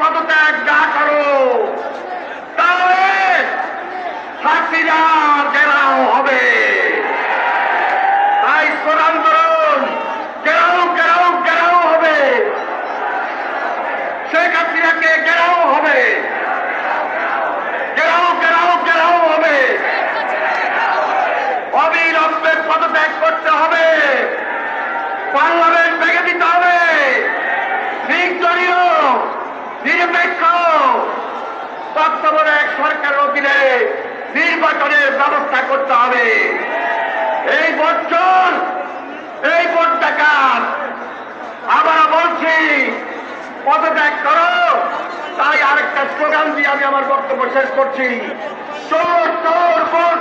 পদত্যাগ না করো তাহলে হাসিনা জেরাও হবে। নিরপেক্ষ তত্ত্বাবধায়ক সরকারের অধীনে নির্বাচনের ব্যবস্থা করতে হবে। এই বছর এই ডাকাত আবার বলছি, পদত্যাগ করো। তাই আরেকটা স্লোগান দিয়ে আমি আমার বক্তব্য শেষ করছি। চোর চোর ভোট